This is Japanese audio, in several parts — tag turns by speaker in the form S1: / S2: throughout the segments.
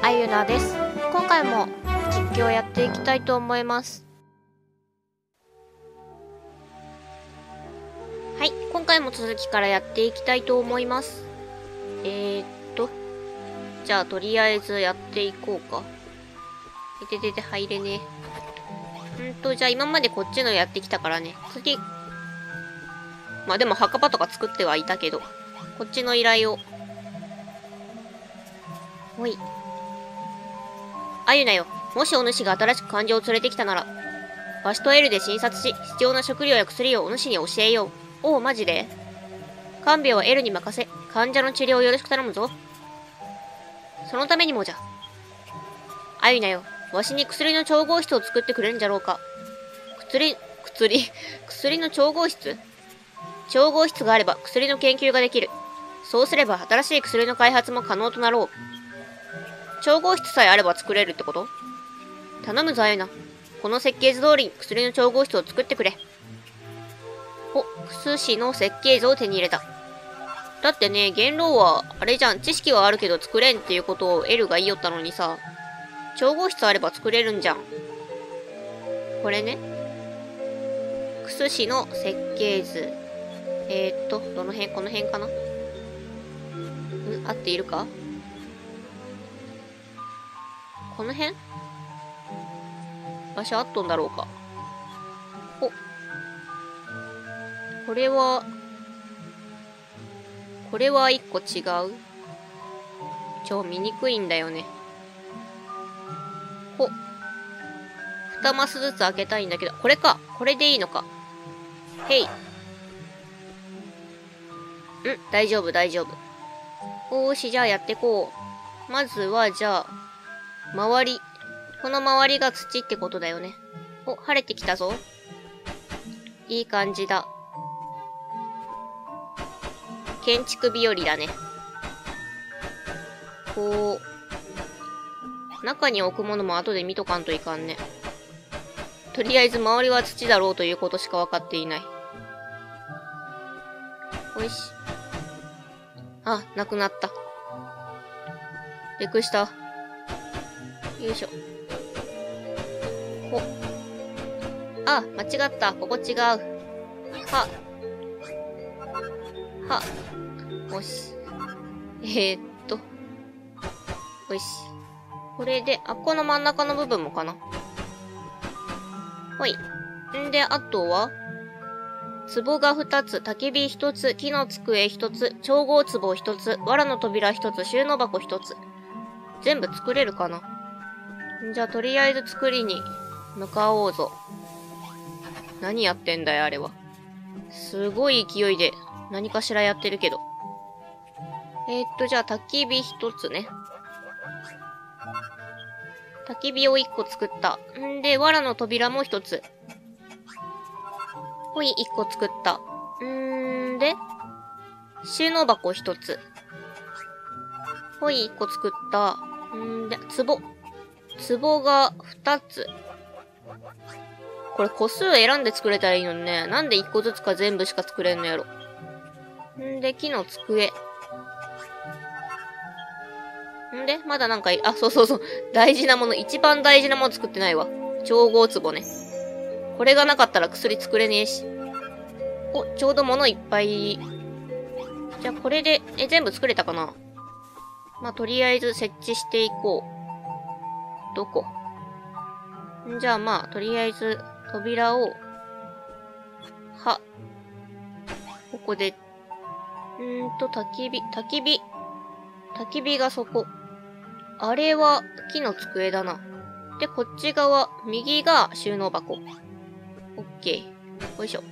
S1: あゆなです。今回も実況やっていきたいと思います。はい今回も続きからやっていきたいと思います。えー、っとじゃあとりあえずやっていこうか。いててて入れねえ。んとじゃあ今までこっちのやってきたからね。次まあでも墓場とか作ってはいたけどこっちの依頼を。ほい。あゆなよ。もしお主が新しく患者を連れてきたなら、バシトエルで診察し、必要な食料や薬をお主に教えよう。おお、マジで？看病はエルに任せ、患者の治療をよろしく頼むぞ。そのためにもじゃ。あゆなよ。わしに薬の調合室を作ってくれるんじゃろうか。薬、薬、薬の調合室？調合室があれば薬の研究ができる。そうすれば新しい薬の開発も可能となろう。調合室さえあれば作れるってこと？頼むぞ、あゆな。この設計図通りに薬の調合室を作ってくれ。お、薬師の設計図を手に入れた。だってね、元老は、あれじゃん、知識はあるけど作れんっていうことを L が言いよったのにさ、調合室あれば作れるんじゃん。これね。薬師の設計図。えー、っと、どの辺この辺かな？ん合っているか？この辺？場所あっとんだろうか。お。これは、これは一個違う？超見にくいんだよね。ほ。二マスずつ開けたいんだけど、これか。これでいいのか。へい。ん、大丈夫、大丈夫。よーし、じゃあやってこう。まずは、じゃあ、周り。この周りが土ってことだよね。お、晴れてきたぞ。いい感じだ。建築日和だね。こう、中に置くものも後で見とかんといかんね。とりあえず周りは土だろうということしか分かっていない。よし。あ、なくなった。びっくりした。よいしょ。あ、間違った。ここ違う。は。は。よし。えー、っと。よし。これで、あ、この真ん中の部分もかな。ほい。んで、あとは、壺が2つ、焚き火1つ、木の机1つ、調合壺1つ、藁の扉1つ、収納箱1つ。全部作れるかなじゃあ、とりあえず作りに向かおうぞ。何やってんだよ、あれは。すごい勢いで何かしらやってるけど。えー、っと、じゃあ、焚き火一つね。焚き火を一個作った。んで、藁の扉も一つ。ほい、一個作った。んで、収納箱一つ。ほい、一個作った。んで、壺。壺が2つ。これ個数選んで作れたらいいのにね。なんで1個ずつか全部しか作れんのやろ。んで、木の机。んで、まだなんかいあ、そうそうそう。大事なもの、一番大事なもの作ってないわ。調合壺ね。これがなかったら薬作れねえし。お、ちょうど物いっぱい。じゃあこれで、え、全部作れたかなまあ、とりあえず設置していこう。どこ？じゃあまあ、とりあえず、扉を、は、ここで、んーと、焚き火、焚き火、焚き火がそこ。あれは木の机だな。で、こっち側、右が収納箱。オッケー。よいしょ。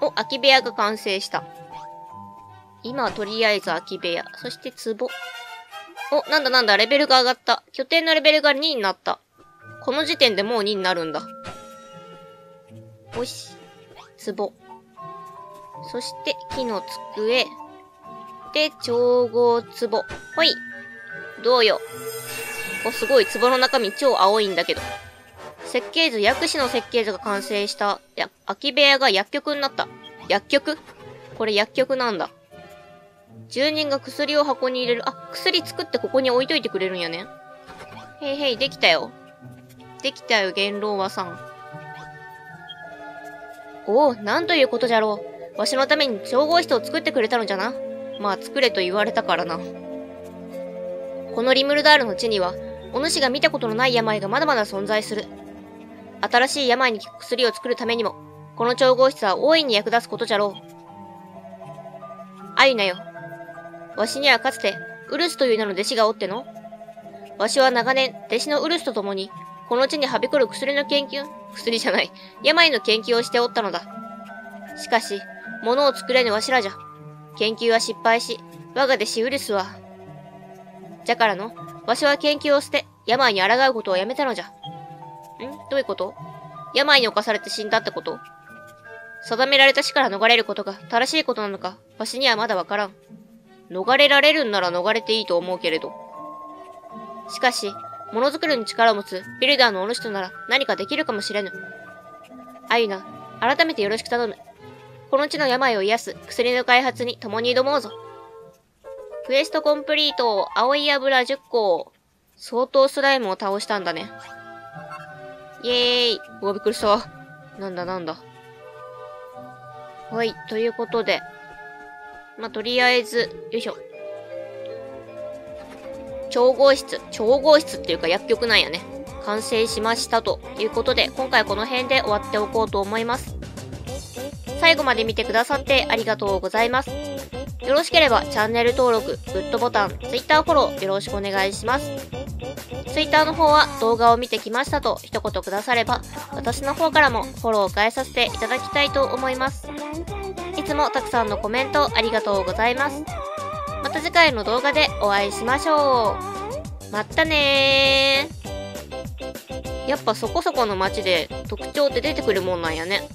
S1: お、空き部屋が完成した。今とりあえず空き部屋。そして壺。お、なんだなんだ、レベルが上がった。拠点のレベルが2になった。この時点でもう2になるんだ。よし。壺。そして、木の机。で、調合壺。ほい。どうよ。お、すごい。壺の中身超青いんだけど。設計図、薬師の設計図が完成した。いや、空き部屋が薬局になった。薬局？これ薬局なんだ。住人が薬を箱に入れる。あ、薬作ってここに置いといてくれるんやね。へいへい、できたよ。できたよ、元老はさん。おお、なんということじゃろう。わしのために調合室を作ってくれたのじゃな。まあ、作れと言われたからな。このリムルダールの地には、お主が見たことのない病がまだまだ存在する。新しい病に効く薬を作るためにも、この調合室は大いに役立つことじゃろう。あゆなよ。わしにはかつて、ウルスという名の弟子がおっての。わしは長年、弟子のウルスと共に、この地にはびこる薬の研究、薬じゃない、病の研究をしておったのだ。しかし、物を作れぬわしらじゃ。研究は失敗し、我が弟子ウルスは、じゃからの、わしは研究を捨て、病に抗うことをやめたのじゃ。ん？どういうこと？病に侵されて死んだってこと？定められた死から逃れることが正しいことなのか、わしにはまだわからん。逃れられるんなら逃れていいと思うけれど。しかし、ものづくりに力を持つビルダーのお主となら何かできるかもしれぬ。アユナ、改めてよろしく頼む。この地の病を癒す薬の開発に共に挑もうぞ。クエストコンプリート、青い油10個。相当スライムを倒したんだね。イエーイ。うわ、びっくりした。なんだなんだ。はい、ということで。まあ、とりあえず、よいしょ。調合室、調合室っていうか薬局なんやね。完成しましたということで、今回この辺で終わっておこうと思います。最後まで見てくださってありがとうございます。よろしければチャンネル登録、グッドボタン、Twitter フォローよろしくお願いします。Twitter の方は動画を見てきましたと一言くだされば、私の方からもフォローを返させていただきたいと思います。いつもたくさんのコメントありがとうございます。また次回の動画でお会いしましょう。まったねー。やっぱそこそこの街で特徴って出てくるもんなんやね。